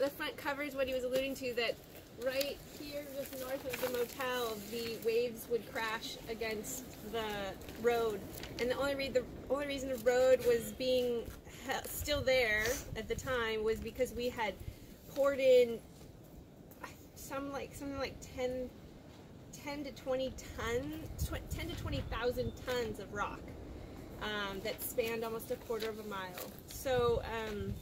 the front cover is what he was alluding to. That right here, just north of the motel, the waves would crash against the road, and the only re- the only reason the road was being still there at the time was because we had poured in some like something like 10, 10 to 20 tons, 10 to 20,000 tons of rock um, that spanned almost a quarter of a mile. So um,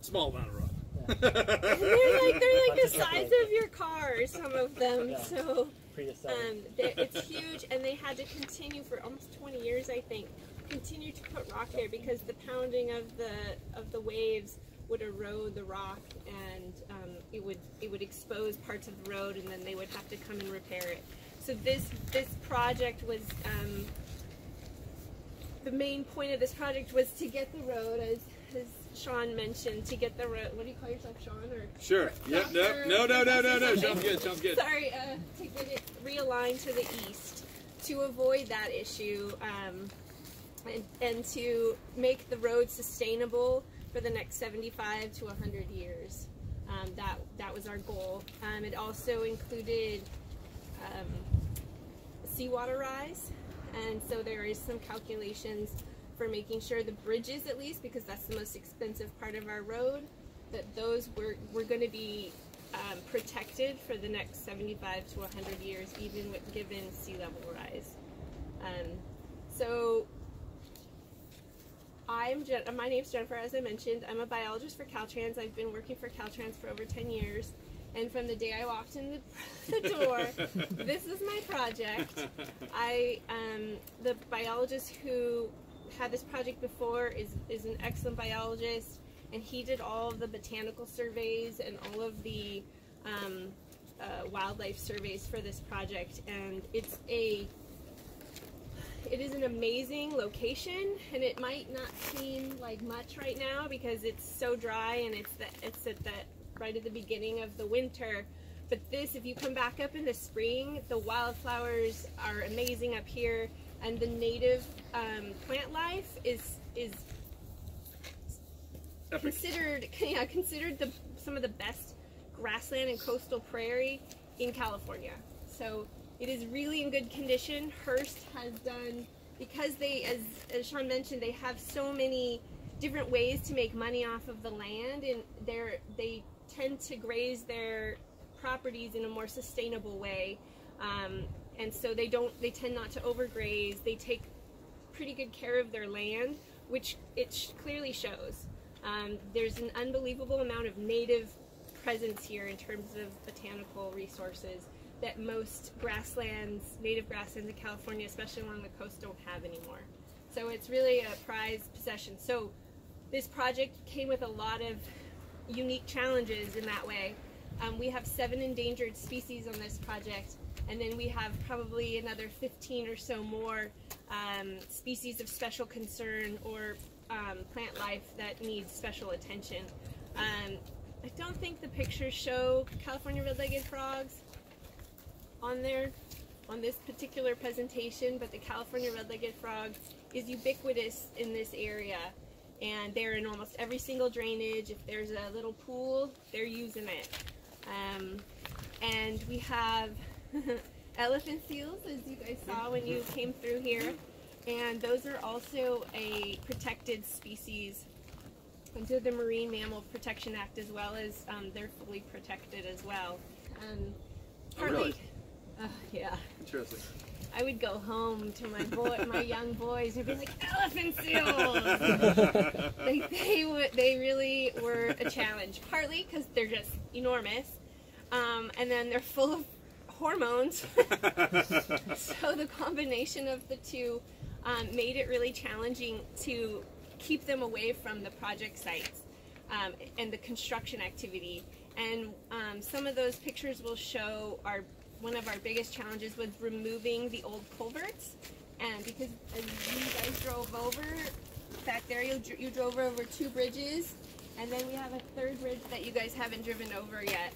Small amount of rock. They're like they're like the size of your car, some of them. Yeah. So um, it's huge, and they had to continue for almost 20 years, I think, continue to put rock there because the pounding of the of the waves would erode the rock, and um, it would it would expose parts of the road, and then they would have to come and repair it. So this this project was. Um, the main point of this project was to get the road, as, as Sean mentioned, to get the road. What do you call yourself, Sean? Or Sure. Yep. No. No. No. No. No. No. Sounds good. Sounds good. Sorry, uh, to get it realigned to the east to avoid that issue um, and, and to make the road sustainable for the next 75 to 100 years. Um, that, that was our goal. Um, it also included um, seawater rise, and so there is some calculations for making sure the bridges, at least, because that's the most expensive part of our road, that those were, were going to be um, protected for the next 75 to 100 years, even with given sea level rise. Um, so I'm uh, my name's Jennifer, as I mentioned. I'm a biologist for Caltrans. I've been working for Caltrans for over 10 years. And from the day I walked in the, the door, this is my project. I um, the biologist who had this project before is is an excellent biologist, and he did all of the botanical surveys and all of the um, uh, wildlife surveys for this project. And it's a it is an amazing location, and it might not seem like much right now because it's so dry and it's the, it's at the right at the beginning of the winter. But this, if you come back up in the spring, the wildflowers are amazing up here, and the native um, plant life is is Epic. considered yeah considered the some of the best grassland and coastal prairie in California. So it is really in good condition. Hearst has done because they, as, as Sean mentioned, they have so many different ways to make money off of the land, and they're they tend to graze their properties in a more sustainable way. Um, and so they don't they tend not to overgraze. They take pretty good care of their land, which it sh- clearly shows. Um, there's an unbelievable amount of native presence here in terms of botanical resources that most grasslands, native grasslands in California, especially along the coast, don't have anymore. So it's really a prized possession. So this project came with a lot of unique challenges in that way. Um, we have seven endangered species on this project, and then we have probably another 15 or so more um, species of special concern or um, plant life that needs special attention. Um, I don't think the pictures show California red-legged frogs on there on this particular presentation, but the California red-legged frog is ubiquitous in this area. And they're in almost every single drainage. If there's a little pool, they're using it. Um, and we have elephant seals, as you guys saw when you came through here. And those are also a protected species under the Marine Mammal Protection Act, as well as um, they're fully protected as well. Um, Oh, really? partly- uh, yeah. Interesting. I would go home to my boy, my young boys, and be like, elephant seals. like they would, they really were a challenge. Partly because they're just enormous, um, and then they're full of hormones. so the combination of the two um, made it really challenging to keep them away from the project sites um, and the construction activity. And um, some of those pictures will show our one of our biggest challenges was removing the old culverts. And because as you guys drove over, back there you, you drove over two bridges, and then we have a third bridge that you guys haven't driven over yet.